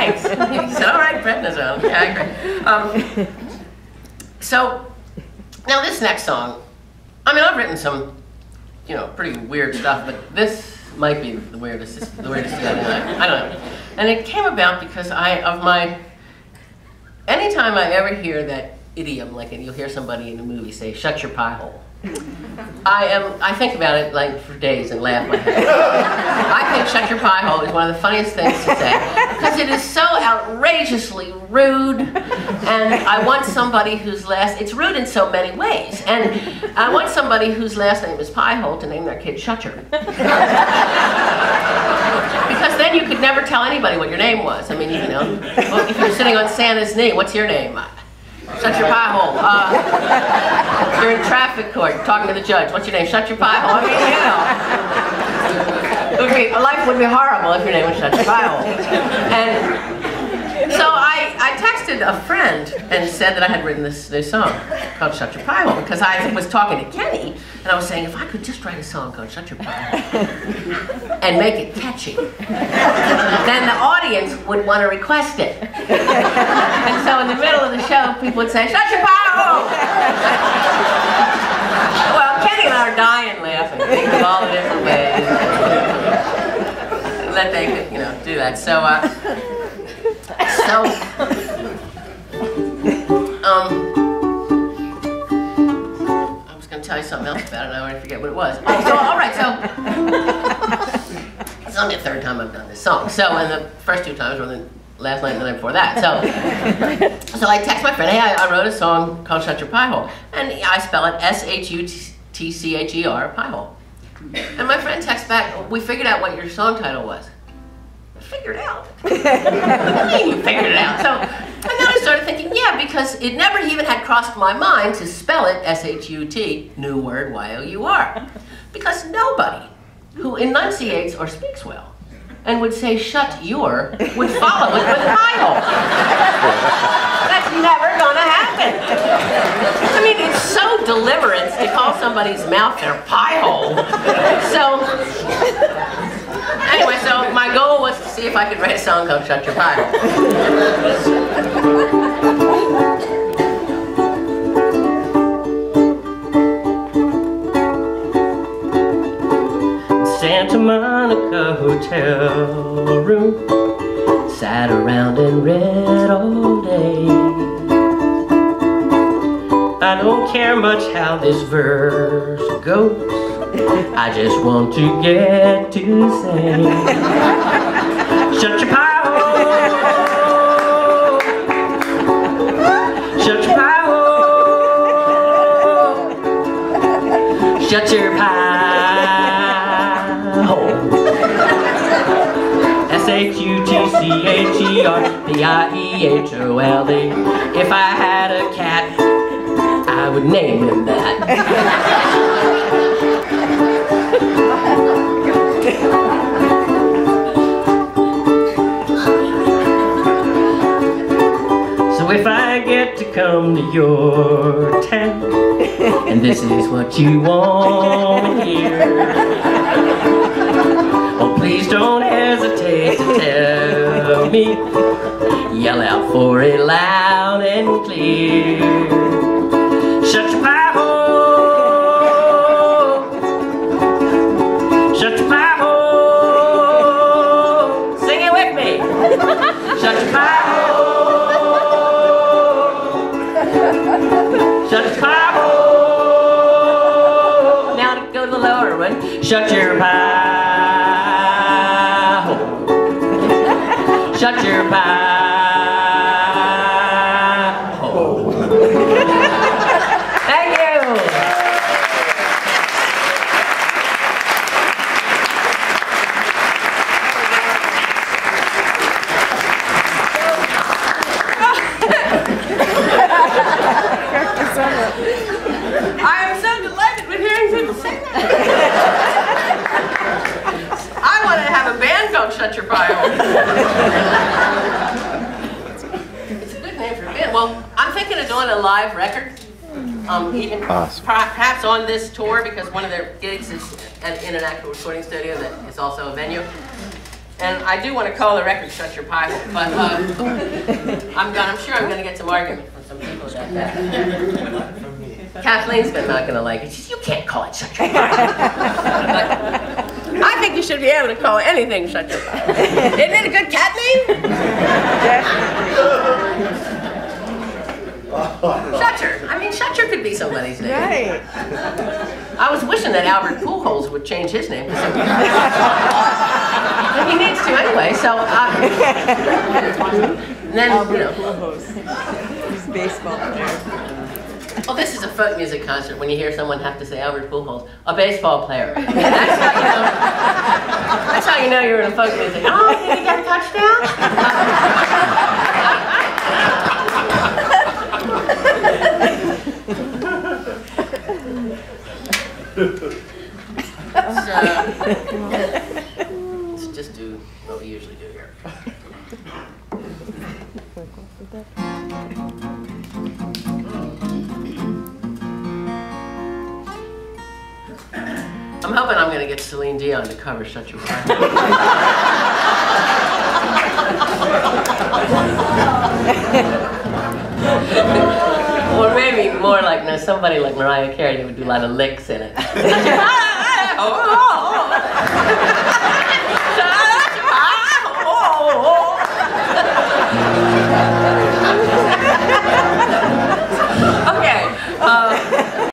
thanks. He said, all right, prednisone. Yeah, I agree. Um, so, now this next song, I mean, I've written some, you know, pretty weird stuff, but this might be the weirdest, the weirdest thing I've done. I don't know. And it came about because I, of my, anytime I ever hear that idiom, like and you'll hear somebody in a movie say, shut your pie hole. I am. I think about it like for days and laugh my head. I think "shut your pie hole" is one of the funniest things to say because it is so outrageously rude, and I want somebody whose last. It's rude in so many ways, and I want somebody whose last name is Piehole to name their kid Shutcher. because then you could never tell anybody what your name was. I mean, you know, if you're sitting on Santa's knee, what's your name? Shut your pie hole. Uh, you're in traffic court, talking to the judge. What's your name? Shut your pie hole. I mean, you know. Life would be horrible if your name was Shut Your Pie Hole. And so I, I texted a friend and said that I had written this new song called Shut Your Pie Hole because I was talking to Kenny and I was saying if I could just write a song called Shut Your Pie Hole and make it catchy, then the audience would want to request it. And so in the middle of the show, people would say, Shut your hole! well, Kenny and I are dying laughing, think of all the different ways that they could, you know, do that. So, uh, so, um, I was going to tell you something else about it, I already forget what it was. Oh, so, all right, so, it's only the third time I've done this song. So, and the first two times were the last night and the night before that. So, so I text my friend, hey, I, I wrote a song called Shut Your Pie Hole. And I spell it S-H-U-T-C-H-E-R, Pie Hole. And my friend texts back, we figured out what your song title was. Figured out? what do you mean you figured it out? So, and then I started thinking, yeah, because it never even had crossed my mind to spell it S-H-U-T, new word, Y-O-U-R. Because nobody who enunciates or speaks well and would say shut your would follow it with hole. That's never gonna happen. I mean, it's so deliverance to call somebody's mouth their pie hole. So, anyway, so my goal was to see if I could write a song called Shut Your Pie Hole. Monica hotel room. Sat around and read all day. I don't care much how this verse goes. I just want to get to say Shut your pie hole Shut your pie hole Shut your pie S-H-U-T-C-H-E-R P-I-E-H-O-L-E If I had a cat, I would name him that. So if I get to come to your town And this is what you want to hear Oh, please don't hesitate tell me. Yell out for it loud and clear. Shut your pie hole. Shut your pie hole. Sing it with me. Shut your pie hole. Shut your pie hole. Now to go to the lower one. Shut your pie. Called Shut Your Pie Hole. it's a good name for a band. Well, I'm thinking of doing a live record. Um, even Awesome. perhaps on this tour because one of their gigs is at, in an actual recording studio that is also a venue. And I do want to call the record "Shut Your Pie Hole," but uh, I'm, gonna, I'm sure I'm going to get some argument from some people about that. Kathleen's been not going to like it. She says, "You can't call it Shut Your Pie Hole." But I think you should be able to call anything Shut Your Pie Isn't it a good cat name? Shutcher. I mean, Shutcher could be somebody's name. Right. I was wishing that Albert Pujols would change his name. he needs to anyway. So, uh, and then you know, He's baseball player. Well, this is a folk music concert. When you hear someone have to say Albert Pujols, a baseball player. That's how you know. That's how you know you're in a folk music. Oh, did he get a touchdown? Hoping I'm going to get Celine Dion to cover such a or maybe more like no, somebody like Mariah Carey who would do a lot of licks in it.